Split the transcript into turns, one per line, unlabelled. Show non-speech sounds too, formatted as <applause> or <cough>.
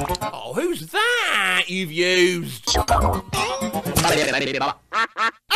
Oh, who's that you've used? <laughs>